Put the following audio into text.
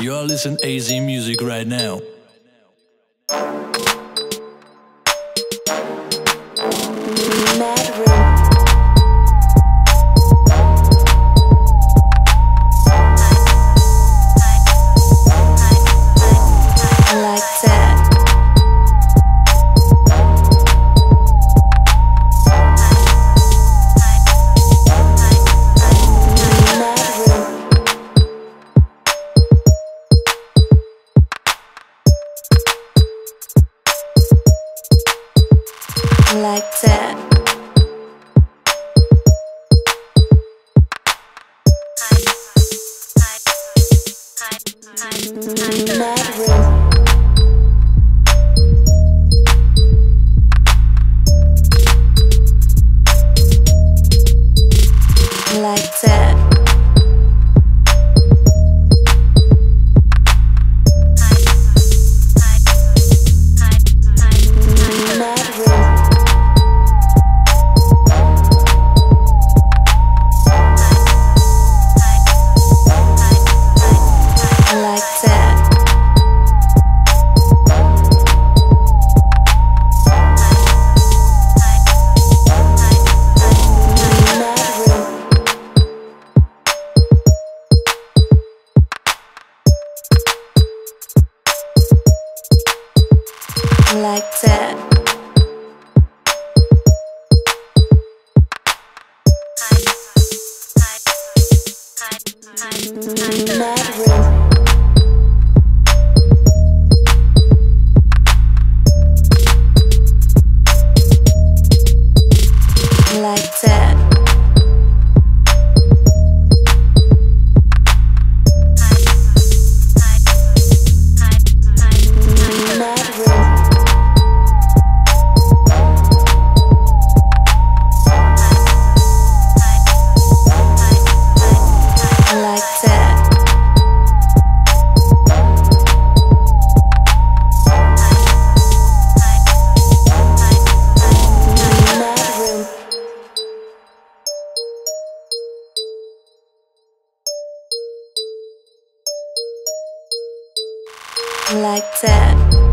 You're listening AZ music right now. Like that. Like that. like that. Like that. Like that.